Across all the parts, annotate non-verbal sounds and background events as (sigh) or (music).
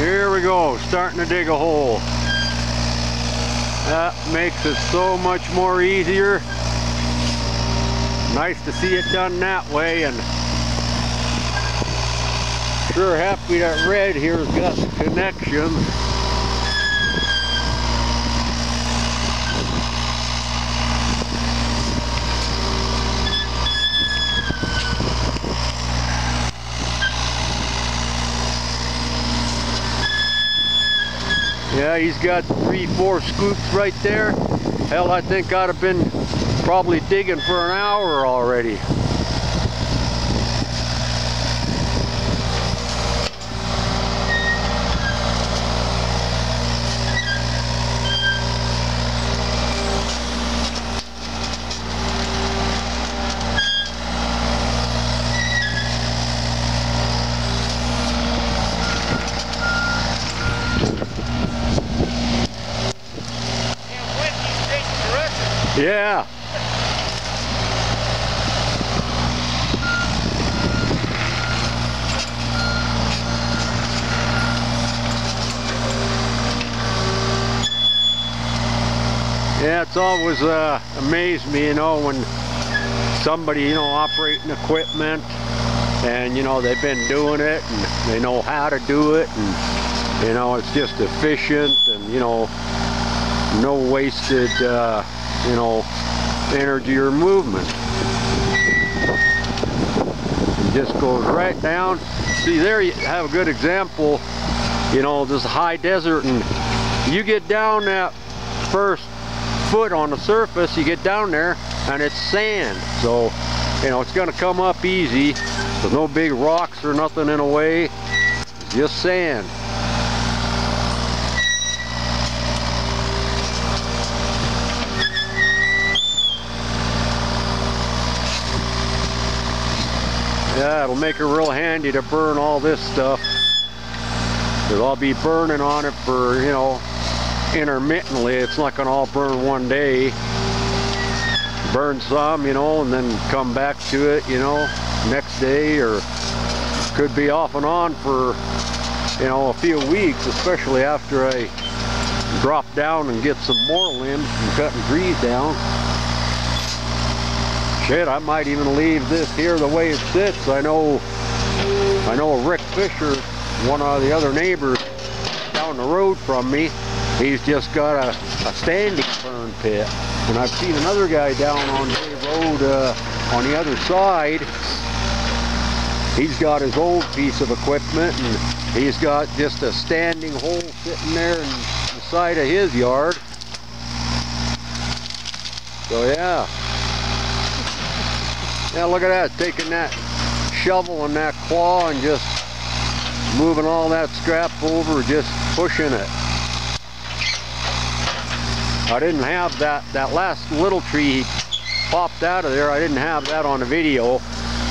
Here we go, starting to dig a hole. That makes it so much more easier. Nice to see it done that way and sure happy that red here's got the Yeah, he's got three, four scoops right there. Hell, I think I'd have been probably digging for an hour already. Yeah. Yeah, it's always uh, amazed me, you know, when somebody, you know, operating equipment and, you know, they've been doing it and they know how to do it and, you know, it's just efficient and, you know, no wasted, uh, you know, energy or movement. It just goes right down. See, there you have a good example, you know, this high desert and you get down that first foot on the surface, you get down there and it's sand. So, you know, it's gonna come up easy. There's no big rocks or nothing in the way, just sand. Yeah, it'll make it real handy to burn all this stuff. Because I'll be burning on it for, you know, intermittently. It's not going to all burn one day. Burn some, you know, and then come back to it, you know, next day or could be off and on for, you know, a few weeks, especially after I drop down and get some more limbs from cutting trees down. Shit, I might even leave this here the way it sits. I know, I know Rick Fisher, one of the other neighbors down the road from me, he's just got a, a standing burn pit. And I've seen another guy down on the road uh, on the other side. He's got his old piece of equipment and he's got just a standing hole sitting there in the side of his yard. So yeah. Yeah, look at that, taking that shovel and that claw and just moving all that scrap over, just pushing it. I didn't have that, that last little tree popped out of there, I didn't have that on the video,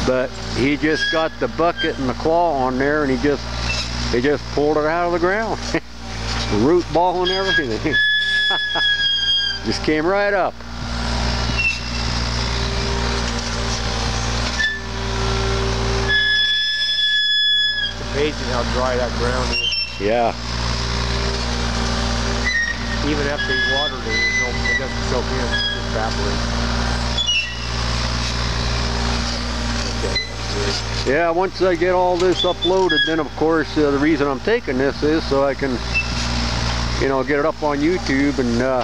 but he just got the bucket and the claw on there and he just, he just pulled it out of the ground. (laughs) Root ball and everything. (laughs) just came right up. Amazing how dry that ground is. Yeah. Even after you watered it, no, it doesn't soak in, it evaporates. Yeah, once I get all this uploaded, then of course uh, the reason I'm taking this is so I can, you know, get it up on YouTube and uh,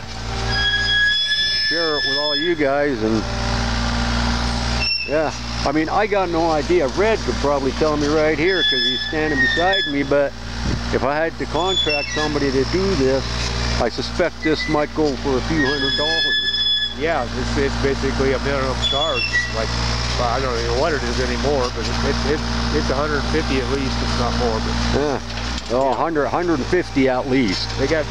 share it with all you guys and yeah. I mean, I got no idea. Red could probably tell me right here because he's standing beside me, but if I had to contract somebody to do this, I suspect this might go for a few hundred dollars. Yeah, it's, it's basically a minimum charge. Like, well, I don't even know what it is anymore, but it's, it's, it's 150 at least, if not more. But, yeah. Oh, 100, 150 at least. They got,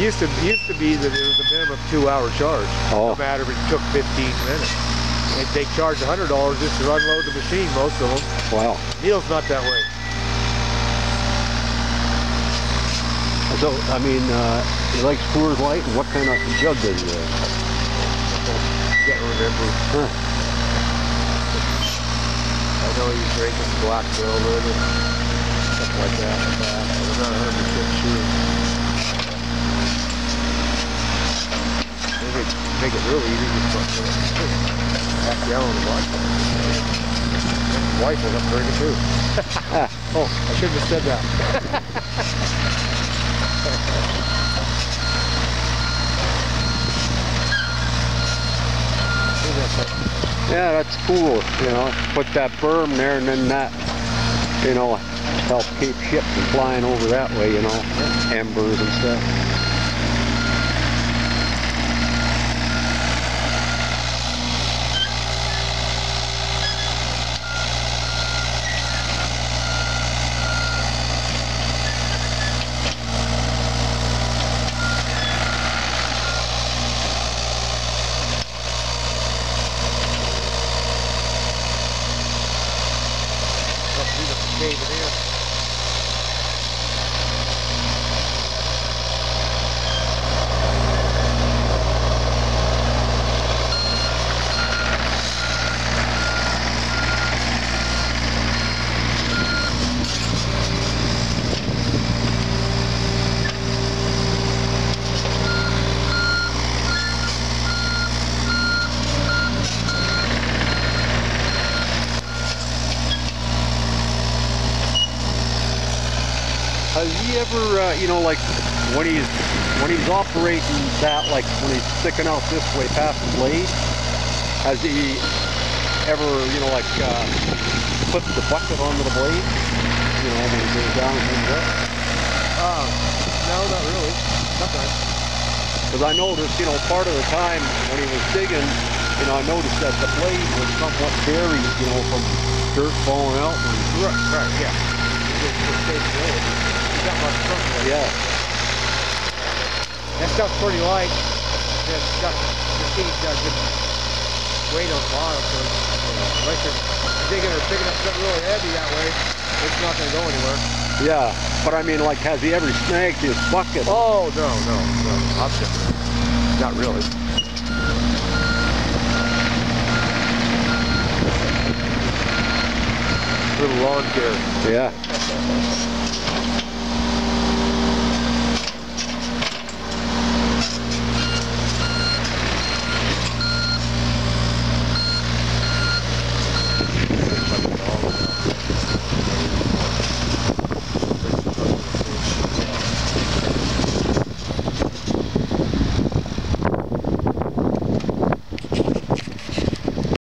used to, used to be that it was a minimum two hour charge. Oh. No matter if it took 15 minutes. They, they charge $100 just to unload the machine, most of them. Wow. Neil's not that way. So, I mean, uh, he likes Coors Light, and what kind of jug does he have? Can't remember. Huh. I know he's drinking Black Velvet and stuff like that. I'm not 100 percent sure. Make it, make it real easy. Just put half gallon of vodka. Wife will have drink it too. (laughs) oh, I shouldn't have said that. Yeah, that's cool, you know, put that berm there and then that, you know, help keep ships from flying over that way, you know, embers and stuff. Must be he ever, uh, you know, like when he's when he's operating that, like when he's sticking out this way past the blade, has he ever, you know, like uh, put the bucket onto the blade? You know, when he goes down and comes up. Um, no, not really. Sometimes. Because I noticed, you know, part of the time when he was digging, you know, I noticed that the blade was somewhat buried, you know, from dirt falling out. And, Right, right, yeah. Just for stability. You got much front there. yeah. That stuff's pretty light. It's got the seeds got good weight on the bottom, so know, unless you're digging or picking up something really heavy that way, it's not going to go anywhere. Yeah, but I mean, like, has he ever snagged his bucket? Oh no, no, no, opposite. Not really. Little lawn care. Yeah. (laughs)